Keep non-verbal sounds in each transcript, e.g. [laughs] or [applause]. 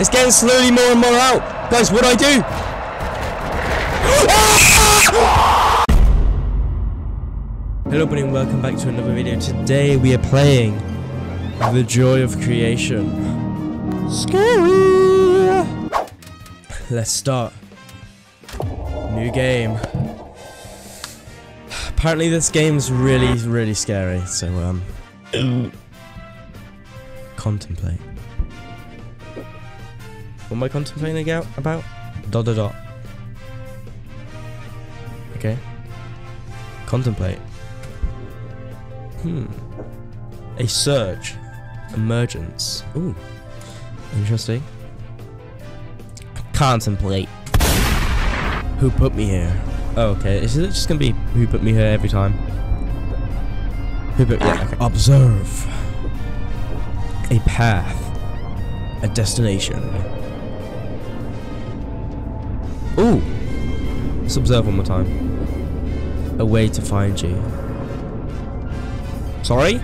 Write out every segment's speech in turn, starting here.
it's getting slowly more and more out. Guys, what do I do? Hello everybody and welcome back to another video. Today we are playing The Joy of Creation. Scary! Let's start. New game. Apparently this game's really, really scary, so um contemplate. What am I contemplating about? About? Dot dot dot. Okay. Contemplate. Hmm. A surge. Emergence. Ooh. Interesting. Contemplate. Who put me here? Oh, okay. Is it just gonna be who put me here every time? Who put yeah, okay. Observe. A path. A destination. Ooh. Let's observe one more time. A way to find you. Sorry?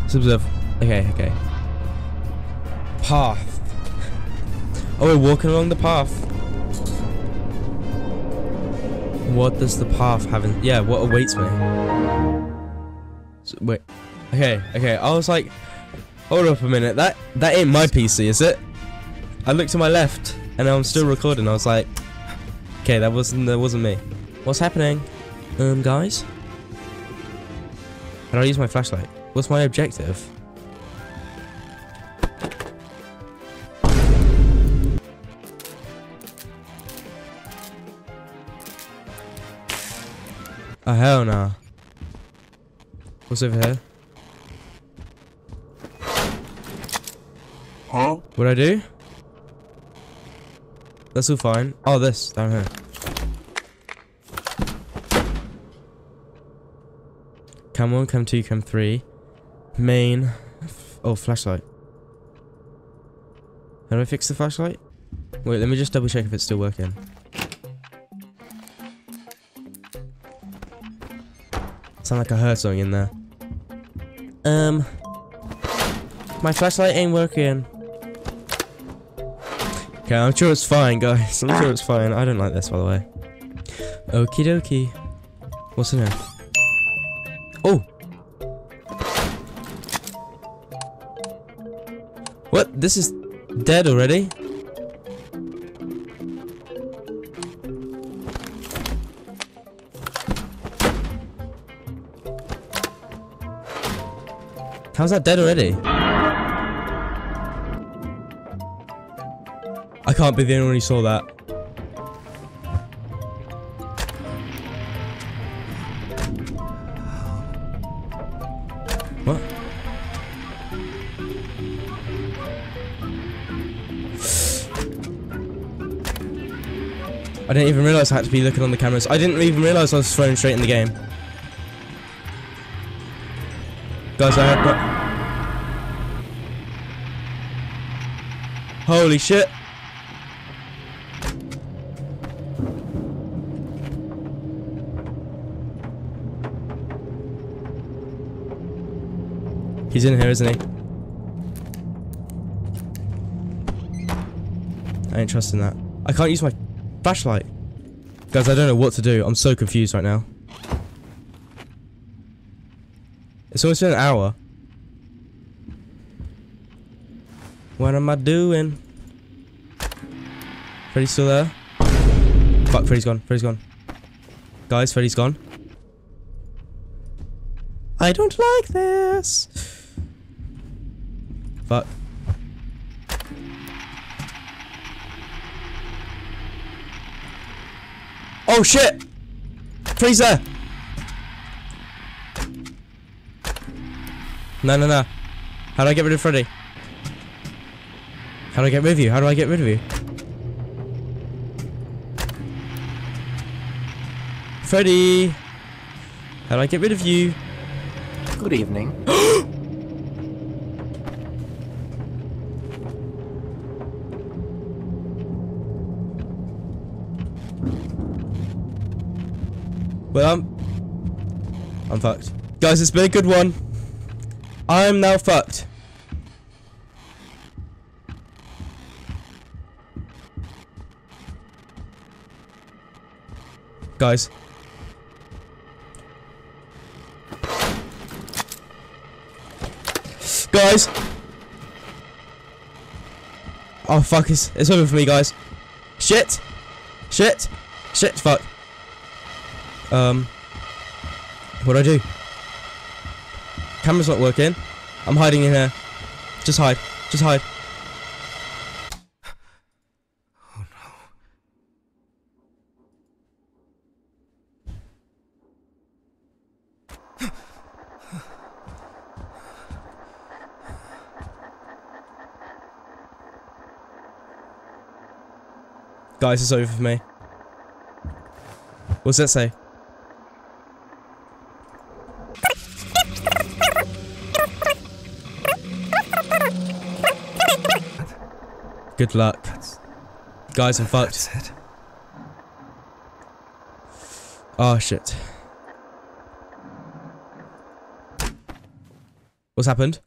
Let's observe. Okay, okay. Path. Oh, we're walking along the path. What does the path have in... Yeah, what awaits me? So, wait. Okay, okay. I was like... Hold up a minute. That that ain't my PC, is it? I looked to my left, and I'm still recording. I was like... Okay, that wasn't that wasn't me. What's happening? Um, guys? Do I use my flashlight? What's my objective? Oh hell no. What's over here? Huh? What'd I do? That's all fine. Oh, this down here. Cam 1, cam 2, cam 3. Main. Oh, flashlight. How do I fix the flashlight? Wait, let me just double check if it's still working. Sound like I heard something in there. Um. My flashlight ain't working. Okay, I'm sure it's fine, guys. I'm sure ah. it's fine. I don't like this, by the way. Okie dokie. What's in here? Oh! What? This is dead already? How's that dead already? I can't be the only one who saw that. What? I didn't even realise I had to be looking on the cameras. I didn't even realise I was thrown straight in the game. Guys, I had... Holy shit. He's in here, isn't he? I ain't trusting that. I can't use my flashlight. Guys, I don't know what to do. I'm so confused right now. It's almost been an hour. What am I doing? Freddy's still there? Fuck, Freddy's gone. Freddy's gone. Guys, Freddy's gone. I don't like this. Fuck. Oh shit! There! No, no, no. How do I get rid of Freddy? How do I get rid of you? How do I get rid of you? Freddy! How do I get rid of you? Good evening. [gasps] Well, I'm... I'm fucked. Guys, it's been a good one. I am now fucked. Guys. Guys! Oh fuck, it's, it's over for me guys. Shit! Shit! Shit, fuck. Um... What do I do? Camera's not working. I'm hiding in here. Just hide. Just hide. Oh no. Guys, it's over for me. What's that say? Good luck. Guys, I'm fucked. That's it. Oh shit. What's happened?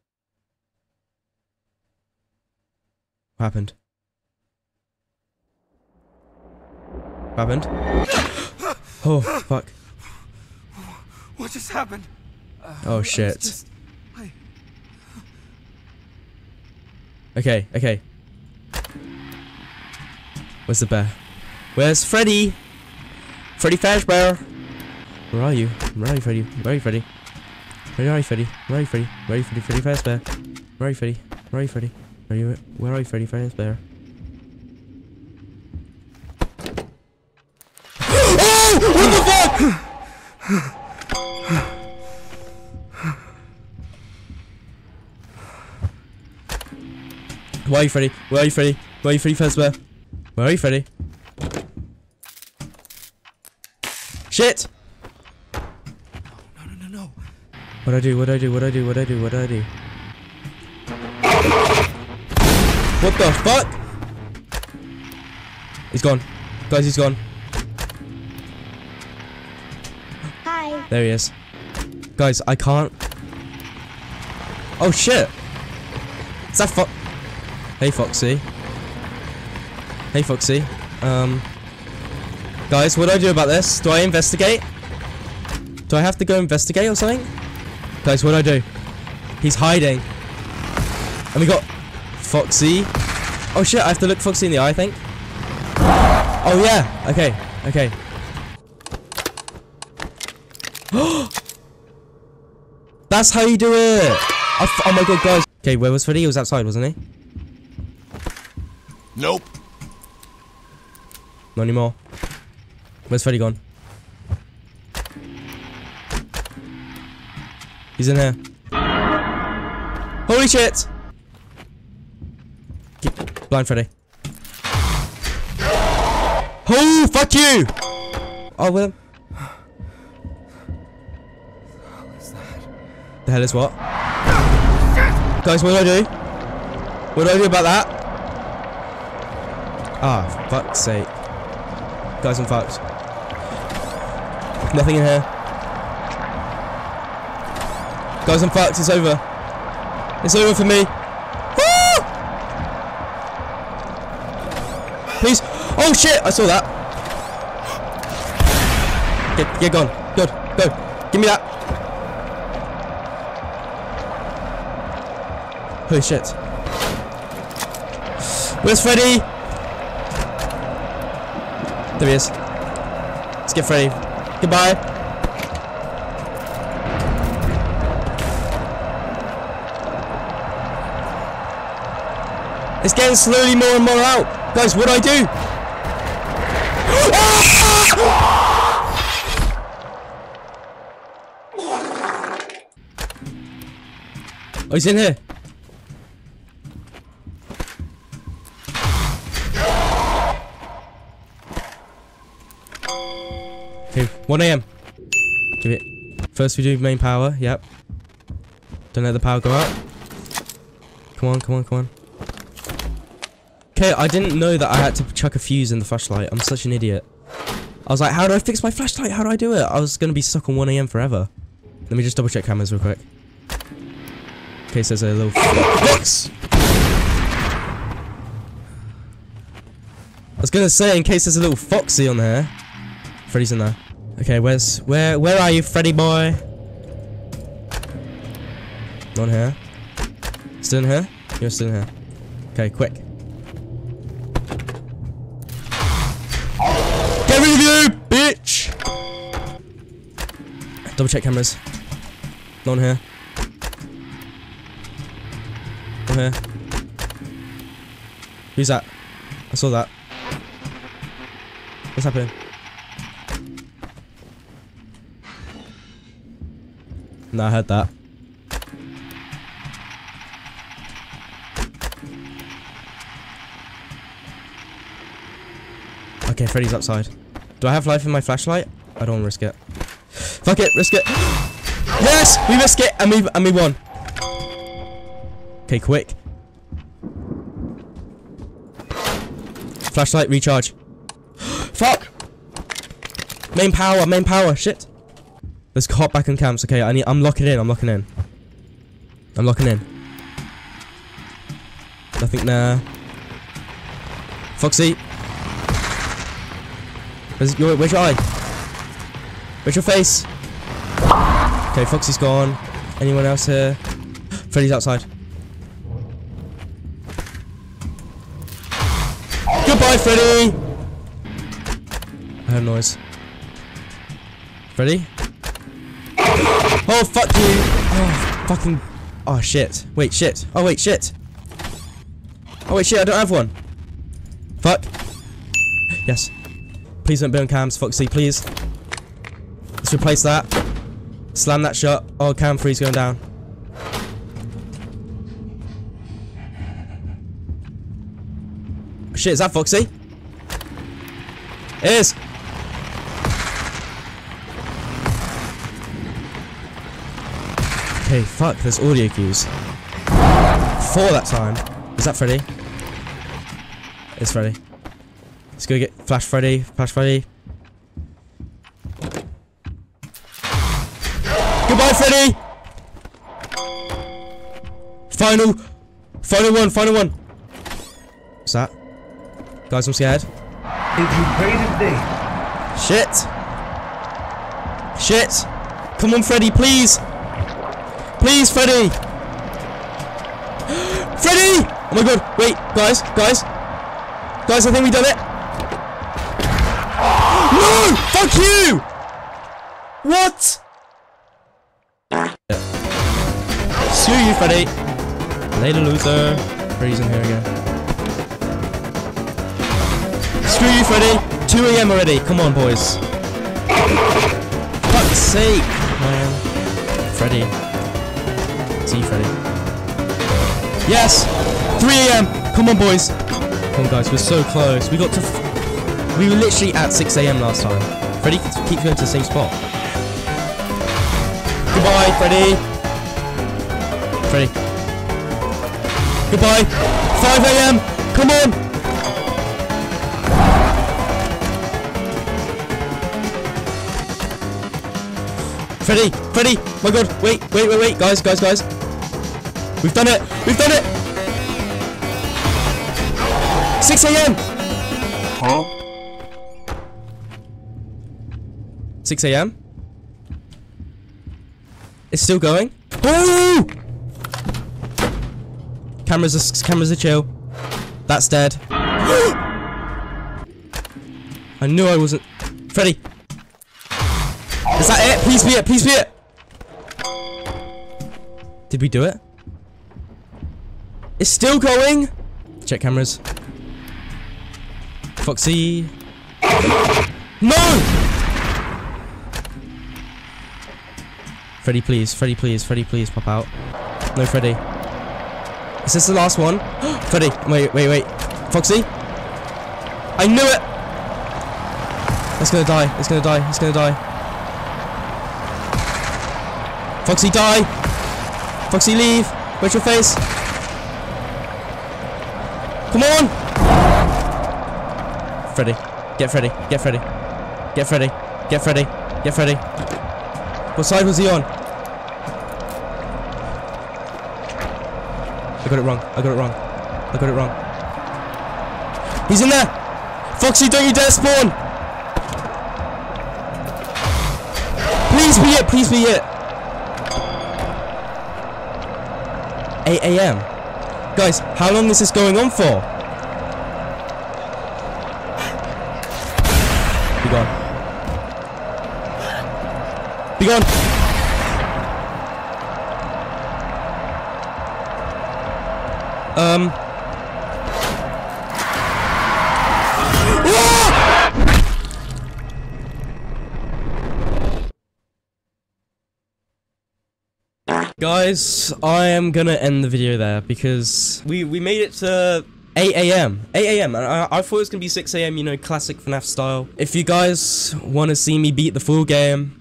What happened? What happened? Oh fuck. What just happened? Oh shit. Okay, okay. Where's the bear? Where's Freddy? Freddy Fazbear! Where are you? Where are you, Freddy? Where are you, Freddy? Where are you, Freddy? Where are you, Freddy? Where are you, Freddy? Freddy Fazbear? Where are you, Freddy? Where are you, Freddy? Are you? Where are you, Freddy Fazbear? oh! What the fuck? Where are you, Freddy? Where are you, Freddy? Where are you, Freddy Fazbear? Where are you, Freddy? Shit! No, no, no, no. What I do? What I do? What I do? What I do? What do I do? What the fuck? He's gone. Guys, he's gone. Hi. There he is. Guys, I can't. Oh shit! Is that Fo- Hey Foxy. Hey Foxy. Um. Guys, what do I do about this? Do I investigate? Do I have to go investigate or something? Guys, what do I do? He's hiding. And we got Foxy. Oh shit, I have to look Foxy in the eye, I think. Oh yeah. Okay. Okay. [gasps] That's how you do it. F- oh my god, guys. Okay, where was Freddy? He was outside, wasn't he? Nope. Not anymore. Where's Freddy gone? He's in here. Holy shit! Keep blind Freddy. Oh, fuck you! Oh, well. The hell is what? Guys, what do I do? What do I do about that? Ah, fuck's sake. Guys, I'm fucked. Nothing in here. Guys, I'm fucked. It's over. It's over for me. Ah! Please. Oh shit! I saw that. Get, get gone. Good. Go. Give me that. Holy shit. Where's Freddy? There he is. Let's get Freddy. Goodbye. It's getting slowly more and more out. Guys, what do I do? Oh, he's in here. 1 a.m. Give it. First we do main power, yep. Don't let the power go out. Come on, come on, come on. Okay, I didn't know that I had to chuck a fuse in the flashlight. I'm such an idiot. I was like, how do I fix my flashlight? How do I do it? I was gonna be stuck on 1 a.m. forever. Let me just double check cameras real quick. Okay, there's a little fix. I was gonna say, in case there's a little foxy on there. Freddy's in there. Okay, where's where where are you, Freddy boy? Not here. Still in here? You're still in here. Okay, quick. Get rid of you, bitch! Double check cameras. Not here. Not here. Who's that? I saw that. What's happening? No, I heard that. Okay, Freddy's outside. Do I have life in my flashlight? I don't risk it. Fuck it, risk it. Yes, we risk it, and we and we won. Okay, quick. Flashlight recharge. [gasps] Fuck. Main power, main power. Shit. Let's hop back on camps. Okay, I need. I'm locking in. I'm locking in. I'm locking in. Nothing there. Foxy. Where's your, where's your eye? Where's your face? Okay, Foxy's gone. Anyone else here? [gasps] Freddy's outside. Goodbye, Freddy! I heard noise. Freddy? Oh, fuck you! Oh, fucking... Oh, shit. Wait, shit. Oh, wait, shit. Oh, wait, shit, I don't have one. Fuck. Yes. Please don't be on cams, Foxy, please. Let's replace that. Slam that shut. Oh, cam three's going down. Shit, is that Foxy? It is. Okay, fuck, there's audio cues. Four that time. Is that Freddy? It's Freddy. Let's go get Flash Freddy. Flash Freddy. Goodbye, Freddy! Final. Final one, final one. What's that? Guys, I'm scared. If you pray today, Shit! Shit! Come on, Freddy, please! Please, Freddy! [gasps] Freddy! Oh my god, wait, guys, guys. Guys, I think we done it. [gasps] No! Fuck you! What? [laughs] Screw you, Freddy. Later, loser. Freddy's in here again. Screw you, Freddy. 2 a.m. already. Come on, boys. [laughs] Fuck's sake, man. Freddy. See Freddy. Yes! 3 a.m. Come on, boys. Come on, guys. We're so close. We got to. We were literally at 6 a.m. last time. Freddy keeps going to the same spot. Goodbye, Freddy. Freddy. Goodbye. 5 a.m. Come on. Freddy, Freddy, my god, wait, wait, wait, wait, guys, guys, guys. We've done it, we've done it! 6 a.m. huh? 6 a.m. It's still going. Oh! Cameras are cameras are chill. That's dead. [gasps] I knew I wasn't. Freddy. Is that it? Please be it. Please be it. Did we do it? It's still going. Check cameras. Foxy. No! Freddy, please. Freddy, please. Freddy, please. Pop out. No, Freddy. Is this the last one? [gasps] Freddy. Wait, wait, wait. Foxy? I knew it! It's gonna die. It's gonna die. It's gonna die. Foxy, die! Foxy, leave! Where's your face? Come on! Freddy. Get Freddy. Get Freddy. Get Freddy. Get Freddy. Get Freddy. What side was he on? I got it wrong. I got it wrong. I got it wrong. He's in there! Foxy, don't you dare spawn! Please be it. Please be it. 8 a.m. Guys, how long is this going on for? Be gone. Be gone. Um. Guys, I am gonna end the video there because we we made it to 8 a.m. 8 a.m. I, I thought it was gonna be 6 a.m. You know, classic FNAF style. If you guys want to see me beat the full game,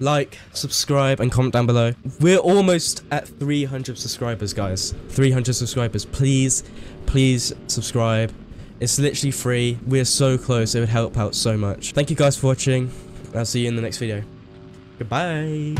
like, subscribe, and comment down below. We're almost at 300 subscribers, guys. 300 subscribers. Please, please subscribe. It's literally free. We're so close. It would help out so much. Thank you guys for watching. I'll see you in the next video. Goodbye.